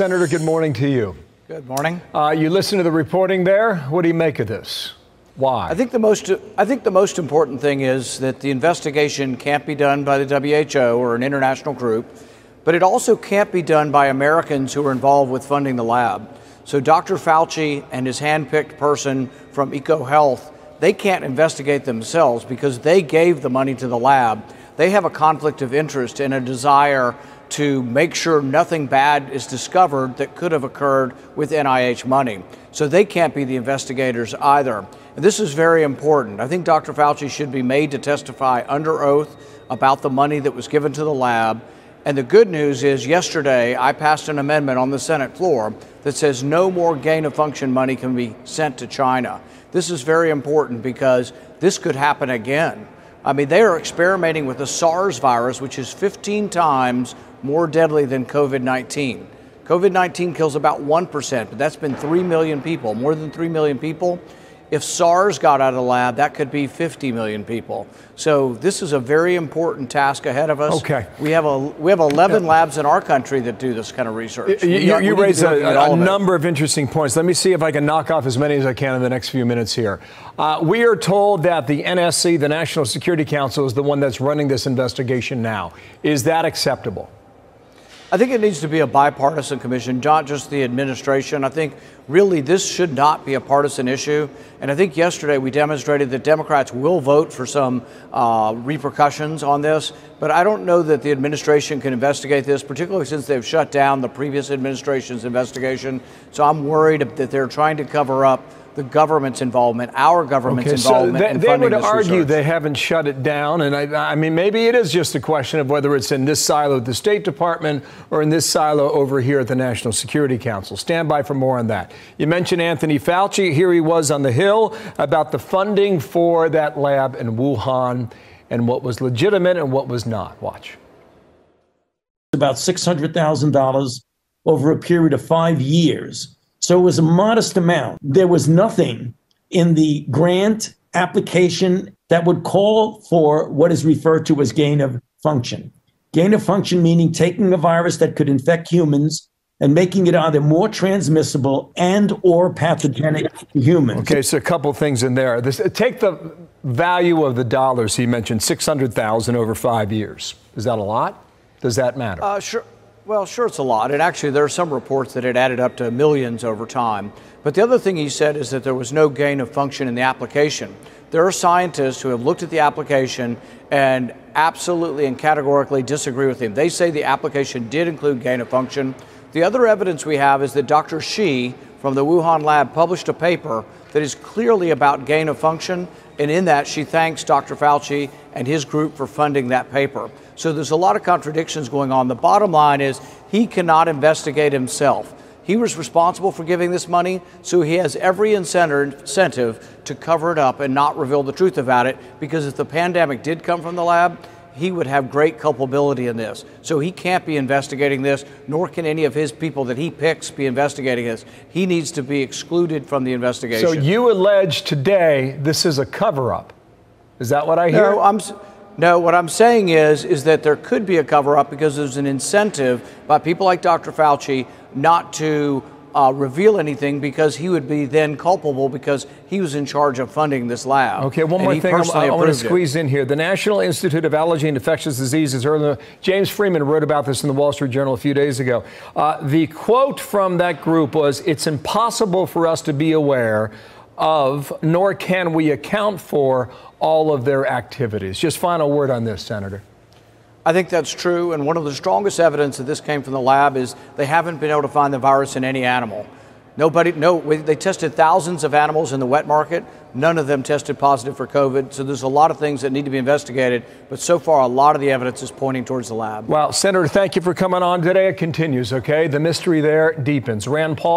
Senator, good morning to you. Good morning. Uh, you listen to the reporting there. What do you make of this? Why? I think the most I think the most important thing is that the investigation can't be done by the WHO or an international group, but it also can't be done by Americans who are involved with funding the lab. So Dr. Fauci and his handpicked person from EcoHealth, they can't investigate themselves because they gave the money to the lab. They have a conflict of interest and a desire to make sure nothing bad is discovered that could have occurred with NIH money. So they can't be the investigators either. And this is very important. I think Dr. Fauci should be made to testify under oath about the money that was given to the lab. And the good news is, yesterday I passed an amendment on the Senate floor that says no more gain of function money can be sent to China. This is very important because this could happen again. I mean, they are experimenting with the SARS virus, which is 15 times more deadly than COVID 19. COVID 19 kills about 1%, but that's been 3 million people, more than 3 million people. If SARS got out of the lab, that could be 50 million people. So this is a very important task ahead of us. Okay. We have a we have 11 labs in our country that do this kind of research. You, you, you raise a, a of number of interesting points. Let me see if I can knock off as many as I can in the next few minutes here. Uh, we are told that the NSC, the National Security Council, is the one that's running this investigation now. Is that acceptable? I think it needs to be a bipartisan commission, not just the administration. I think really this should not be a partisan issue. And I think yesterday we demonstrated that Democrats will vote for some uh, repercussions on this. But I don't know that the administration can investigate this, particularly since they've shut down the previous administration's investigation. So I'm worried that they're trying to cover up the government's involvement, our government's okay, involvement. So they, in they would argue research. they haven't shut it down, and I, I, mean maybe it is just a question of whether it's in this silo at the State Department or in this silo over here at the National Security Council. Stand by for more on that. You mentioned Anthony Fauci. Here he was on the Hill about the funding for that lab in Wuhan and what was legitimate and what was not. Watch. About six hundred thousand dollars over a period of five years so it was a modest amount. There was nothing in the grant application that would call for what is referred to as gain of function. Gain of function meaning taking a virus that could infect humans and making it either more transmissible and or pathogenic to humans. Okay, so a couple things in there. This, take the value of the dollars he mentioned, 600,000 over 5 years. Is that a lot? Does that matter? Uh, sure. Well, sure, it's a lot. And actually, there are some reports that it added up to millions over time. But the other thing he said is that there was no gain of function in the application. There are scientists who have looked at the application and absolutely and categorically disagree with him. They say the application did include gain of function. The other evidence we have is that Dr. Shi from the Wuhan lab published a paper that is clearly about gain of function. And in that, she thanks Dr. Fauci and his group for funding that paper. So there's a lot of contradictions going on. The bottom line is he cannot investigate himself. He was responsible for giving this money, so he has every incentive to cover it up and not reveal the truth about it. Because if the pandemic did come from the lab, he would have great culpability in this. So he can't be investigating this, nor can any of his people that he picks be investigating this. He needs to be excluded from the investigation. So you allege today this is a cover up. Is that what I hear? No, I'm. No, what I'm saying is is that there could be a cover up because there's an incentive by people like Dr. Fauci not to uh, reveal anything because he would be then culpable because he was in charge of funding this lab. Okay, one more thing I, I want to squeeze it. in here. The National Institute of Allergy and Infectious Diseases, earlier, James Freeman wrote about this in the Wall Street Journal a few days ago. Uh, the quote from that group was It's impossible for us to be aware of, nor can we account for all of their activities. Just final word on this, Senator. I think that's true. And one of the strongest evidence that this came from the lab is they haven't been able to find the virus in any animal. Nobody, no, they tested thousands of animals in the wet market. None of them tested positive for COVID. So there's a lot of things that need to be investigated. But so far, a lot of the evidence is pointing towards the lab. Well, Senator, thank you for coming on today. It continues, okay? The mystery there deepens. Rand Paul.